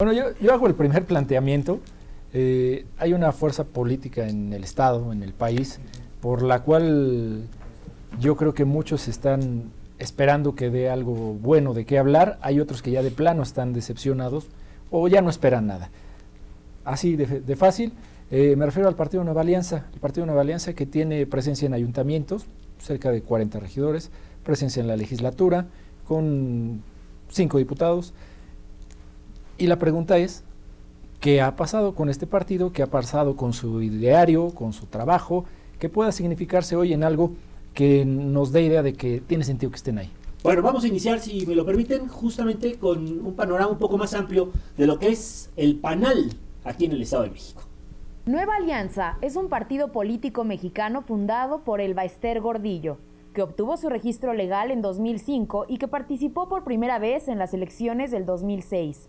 Bueno, yo, hago el primer planteamiento. Eh, hay una fuerza política en el Estado, en el país, por la cual yo creo que muchos están esperando que dé algo bueno de qué hablar. Hay otros que ya de plano están decepcionados o ya no esperan nada. Así de, fácil. Eh, me refiero al Partido Nueva Alianza. El Partido Nueva Alianza que tiene presencia en ayuntamientos, cerca de 40 regidores, presencia en la legislatura, con cinco diputados y la pregunta es, ¿qué ha pasado con este partido? ¿Qué ha pasado con su ideario, con su trabajo? ¿Qué pueda significarse hoy en algo que nos dé idea de que tiene sentido que estén ahí? Bueno, vamos a iniciar, si me lo permiten, justamente con un panorama un poco más amplio de lo que es el panal aquí en el Estado de México. Nueva Alianza es un partido político mexicano fundado por el Baester Gordillo, que obtuvo su registro legal en 2005 y que participó por primera vez en las elecciones del 2006.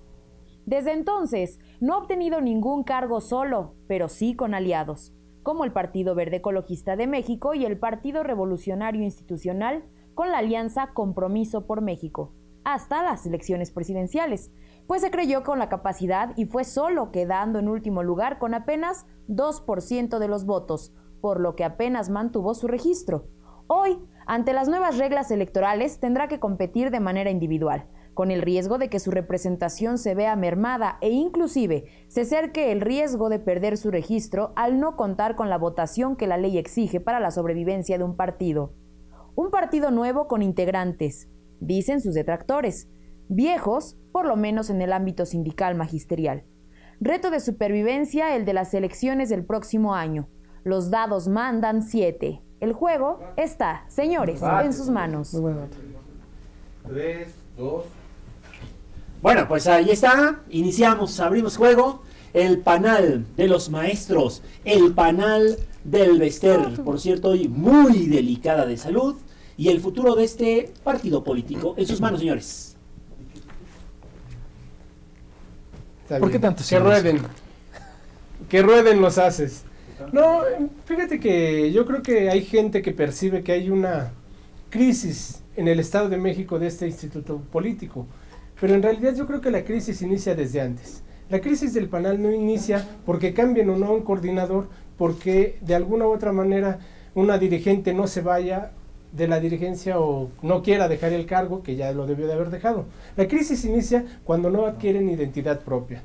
Desde entonces, no ha obtenido ningún cargo solo, pero sí con aliados, como el Partido Verde Ecologista de México y el Partido Revolucionario Institucional, con la alianza Compromiso por México, hasta las elecciones presidenciales, pues se creyó con la capacidad y fue solo quedando en último lugar con apenas 2% de los votos, por lo que apenas mantuvo su registro. Hoy, ante las nuevas reglas electorales, tendrá que competir de manera individual, con el riesgo de que su representación se vea mermada e inclusive se acerque el riesgo de perder su registro al no contar con la votación que la ley exige para la sobrevivencia de un partido. Un partido nuevo con integrantes, dicen sus detractores, viejos, por lo menos en el ámbito sindical magisterial. Reto de supervivencia el de las elecciones del próximo año. Los dados mandan siete. El juego está, señores, en sus manos. Tres, dos, bueno, pues ahí está. Iniciamos, abrimos juego. El panal de los maestros. El panal del Bester. Por cierto, hoy muy delicada de salud. Y el futuro de este partido político en sus manos, señores. ¿Por qué tanto? Que rueden. Que rueden los haces. No, fíjate que yo creo que hay gente que percibe que hay una crisis en el Estado de México de este instituto político. Pero en realidad yo creo que la crisis inicia desde antes. La crisis del panel no inicia porque cambien o no un coordinador, porque de alguna u otra manera una dirigente no se vaya de la dirigencia o no quiera dejar el cargo, que ya lo debió de haber dejado. La crisis inicia cuando no adquieren identidad propia.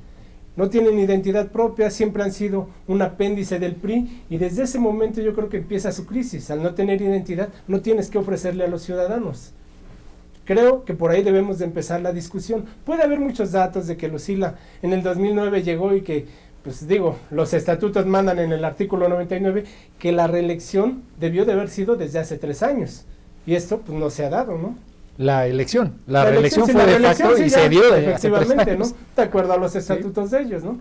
No tienen identidad propia, siempre han sido un apéndice del PRI y desde ese momento yo creo que empieza su crisis. Al no tener identidad, no tienes que ofrecerle a los ciudadanos. Creo que por ahí debemos de empezar la discusión. Puede haber muchos datos de que Lucila en el 2009 llegó y que, pues digo, los estatutos mandan en el artículo 99 que la reelección debió de haber sido desde hace tres años. Y esto pues no se ha dado, ¿no? La elección, la, reelección fue de facto y se dio de efectivamente, ¿no? De acuerdo a los estatutos de ellos, ¿no?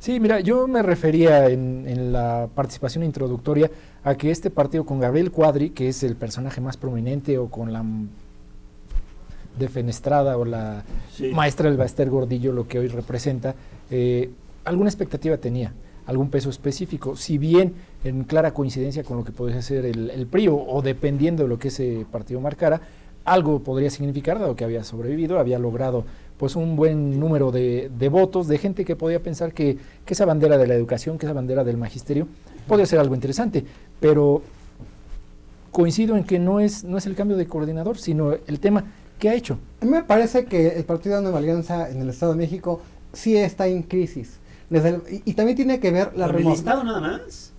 Sí, mira, yo me refería en, en, la participación introductoria a que este partido con Gabriel Cuadri, que es el personaje más prominente, o con la defenestrada o la maestra del Baester Gordillo, lo que hoy representa, eh, alguna expectativa tenía, algún peso específico, si bien en clara coincidencia con lo que podría ser el, el PRI o, dependiendo de lo que ese partido marcara, algo podría significar, dado que había sobrevivido, había logrado pues un buen número de, votos, de gente que podía pensar que, que, esa bandera de la educación, que esa bandera del magisterio, podría ser algo interesante, pero coincido en que no es, no es el cambio de coordinador, sino el tema ¿Qué ha hecho? A mí me parece que el Partido de Nueva Alianza en el Estado de México sí está en crisis. y, también tiene que ver la ¿El Estado nada más?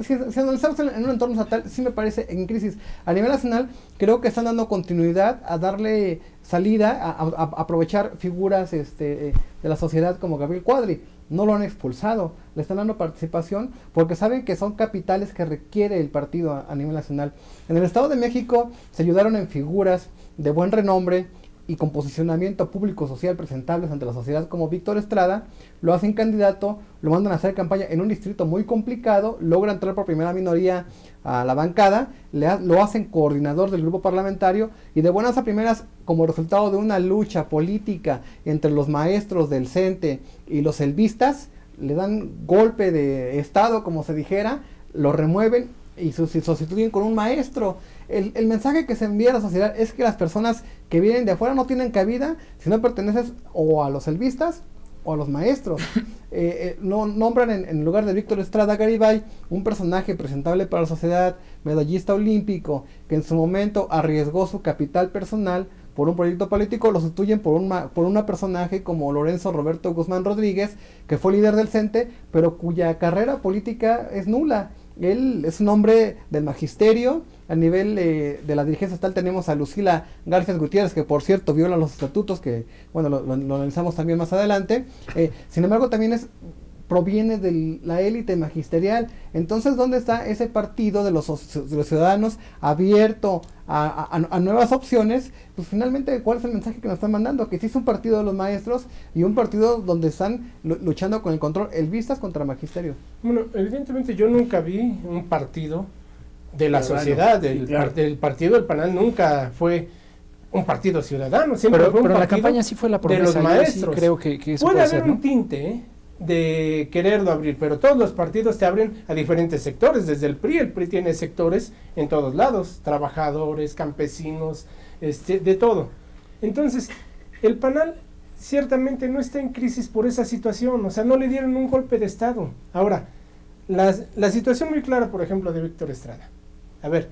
Si, analizamos en, un entorno estatal, sí me parece en crisis. A nivel nacional, creo que están dando continuidad a darle salida, a, aprovechar figuras este, de la sociedad como Gabriel Cuadri. No lo han expulsado, le están dando participación porque saben que son capitales que requiere el partido a, a nivel nacional. En el Estado de México se ayudaron en figuras de buen renombre y con posicionamiento público social presentables ante la sociedad como Víctor Estrada, lo hacen candidato, lo mandan a hacer campaña en un distrito muy complicado, logra entrar por primera minoría a la bancada, le lo hacen coordinador del grupo parlamentario y de buenas a primeras, como resultado de una lucha política entre los maestros del CENTE y los elvistas, le dan golpe de estado, como se dijera, lo remueven y sustituyen con un maestro el, mensaje que se envía a la sociedad es que las personas que vienen de afuera no tienen cabida si no perteneces o a los elvistas o a los maestros. Eh, eh, no, nombran en, lugar de Víctor Estrada Garibay un personaje presentable para la sociedad, medallista olímpico, que en su momento arriesgó su capital personal por un proyecto político, lo sustituyen por un por una personaje como Lorenzo Roberto Guzmán Rodríguez, que fue líder del CENTE, pero cuya carrera política es nula. Él es un hombre del magisterio, a nivel eh, de la dirigencia estatal tenemos a Lucila García Gutiérrez, que por cierto viola los estatutos, que bueno, lo, analizamos también más adelante. Eh, sin embargo, también es proviene de la élite magisterial. Entonces, ¿dónde está ese partido de los, ciudadanos abierto a, nuevas opciones? Pues finalmente, ¿cuál es el mensaje que nos están mandando? Que sí es un partido de los maestros y un partido donde están luchando con el control, el vistas contra magisterio. Bueno, evidentemente yo nunca vi un partido de la sociedad, del, partido del Panal nunca fue un partido ciudadano, siempre pero, fue un pero la campaña sí fue la promesa, de los maestros. creo que, que puede, haber un tinte ¿eh? De quererlo abrir, pero todos los partidos te abren a diferentes sectores, desde el PRI, el PRI tiene sectores en todos lados, trabajadores, campesinos, este, de todo. Entonces, el Panal ciertamente no está en crisis por esa situación, o sea, no le dieron un golpe de Estado. Ahora, la, la situación muy clara, por ejemplo, de Víctor Estrada. A ver,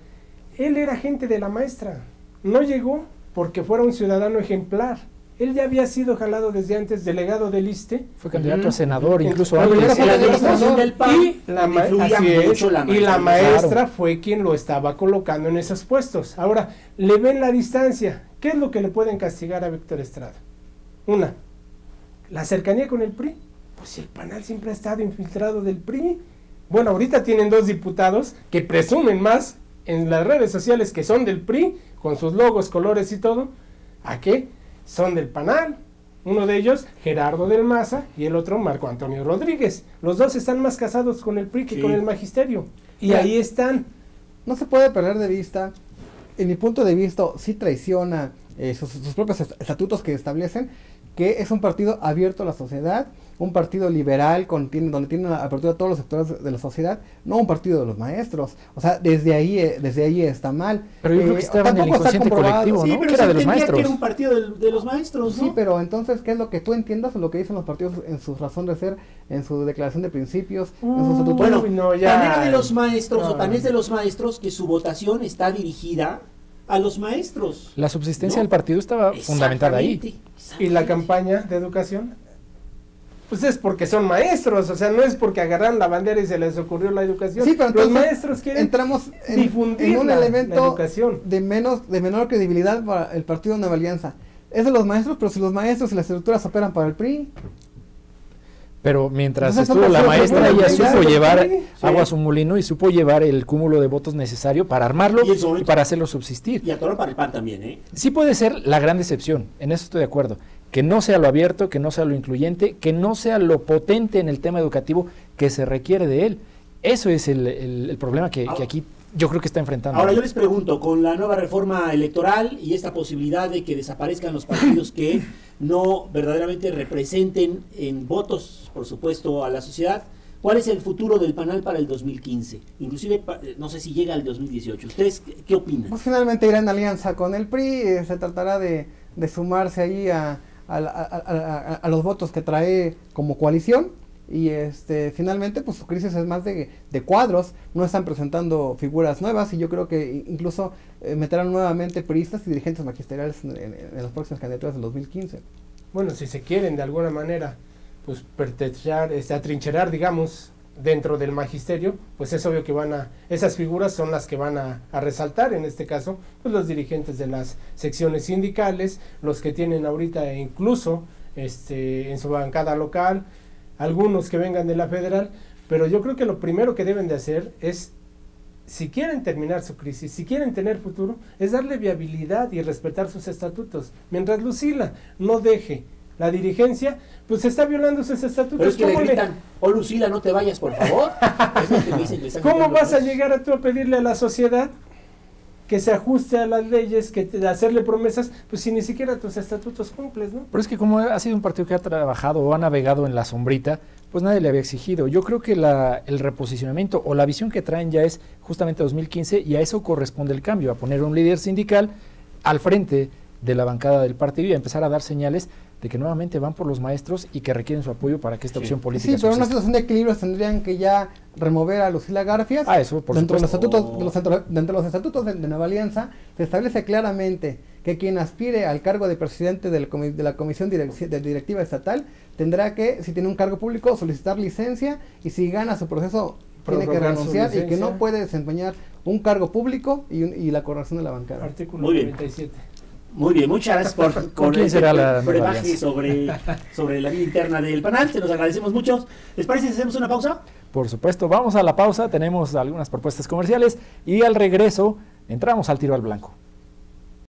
él era agente de la maestra, no llegó porque fuera un ciudadano ejemplar. Él ya había sido jalado desde antes delegado del ISTE. Fue candidato a senador, incluso antes. La del PAN y la, y la maestra fue quien lo estaba colocando en esos puestos. Ahora, le ven la distancia. ¿Qué es lo que le pueden castigar a Víctor Estrada? Una, la cercanía con el PRI. Pues si el panal siempre ha estado infiltrado del PRI. Bueno, ahorita tienen dos diputados que presumen más en las redes sociales que son del PRI, con sus logos, colores y todo, ¿a qué? Son del PANAL. Uno de ellos, Gerardo del Maza, y el otro, Marco Antonio Rodríguez. Los dos están más casados con el PRI que con el magisterio. Y ahí están. No se puede perder de vista, en mi punto de vista, sí traiciona eh, sus propios estatutos que establecen que es un partido abierto a la sociedad, un partido liberal con, donde tiene la apertura a todos los sectores de la sociedad, no un partido de los maestros. O sea, desde ahí eh, desde ahí está mal. Pero yo creo que eh, estaba en el inconsciente colectivo, ¿no? pero era de los maestros. Que era un partido de, los maestros, ¿no? Sí, pero entonces, ¿qué es lo que tú entiendas o lo que dicen los partidos en su razón de ser, en su declaración de principios, en su Bueno, no, ya, de los maestros o tan es de los maestros que su votación está dirigida a los maestros. La subsistencia del partido estaba fundamentada ahí. ¿Y la campaña de educación? Pues es porque son maestros, o sea, no es porque agarran la bandera y se les ocurrió la educación. Sí, pero los maestros quieren entramos en, difundir un elemento de menos de menor credibilidad para el partido Nueva Alianza. Es de los maestros, pero si los maestros y las estructuras operan para el PRI. Pero mientras estuvo la maestra, ella supo llevar agua a su molino y supo llevar el cúmulo de votos necesario para armarlo y, para hacerlo subsistir. Y a todo para el PAN también, ¿eh? Sí puede ser la gran decepción, en eso estoy de acuerdo. Que no sea lo abierto, que no sea lo incluyente, que no sea lo potente en el tema educativo que se requiere de él. Eso es el, problema que, que aquí yo creo que está enfrentando. Ahora yo les pregunto, con la nueva reforma electoral y esta posibilidad de que desaparezcan los partidos que no verdaderamente representen en votos, por supuesto, a la sociedad, ¿cuál es el futuro del panel para el 2015? Inclusive, no sé si llega al 2018. ¿Ustedes qué, opinan? Pues finalmente irá en alianza con el PRI, eh, se tratará de, sumarse ahí a los votos que trae como coalición y este finalmente pues su crisis es más de, cuadros no están presentando figuras nuevas y yo creo que incluso eh, meterán nuevamente periodistas y dirigentes magisteriales en, las próximas candidaturas del 2015 bueno si se quieren de alguna manera pues pertechar este, atrincherar digamos dentro del magisterio pues es obvio que van a esas figuras son las que van a, a resaltar. En este caso pues los dirigentes de las secciones sindicales los que tienen ahorita incluso este en su bancada local algunos que vengan de la federal, pero yo creo que lo primero que deben de hacer es, si quieren terminar su crisis, si quieren tener futuro, es darle viabilidad y respetar sus estatutos. Mientras Lucila no deje la dirigencia, pues se está violando sus estatutos. Pero es que le gritan, oh Lucila, no te vayas, por favor. ¿Cómo vas a llegar a tú a pedirle a la sociedad que se ajuste a las leyes, que hacerle promesas, pues si ni siquiera tus estatutos cumples, ¿no? Pero es que como ha sido un partido que ha trabajado o ha navegado en la sombrita, pues nadie le había exigido. Yo creo que la, el reposicionamiento o la visión que traen ya es justamente 2015 y a eso corresponde el cambio, a poner un líder sindical al frente de la bancada del partido y a empezar a dar señales de que nuevamente van por los maestros y que requieren su apoyo para que esta opción política Sí, pero en una situación de equilibrio tendrían que ya remover a Lucila Garfias. Ah, eso, por dentro, de los supuesto. estatutos, de los, dentro, dentro de los estatutos de, de Nueva Alianza se establece claramente que quien aspire al cargo de presidente del comi- de la Comisión Direc- de Directiva Estatal tendrá que, si tiene un cargo público, solicitar licencia y si gana su proceso tiene que renunciar y que no puede desempeñar un cargo público y, un- y la corrección de la bancada. Artículo Muy bien. 97. Muy bien, muchas gracias por ¿Con por quién este será la nueva brebaje alianza? sobre, sobre la vida interna del panal. Se los agradecemos mucho. ¿Les parece si hacemos una pausa? Por supuesto, vamos a la pausa, tenemos algunas propuestas comerciales y al regreso entramos al tiro al blanco.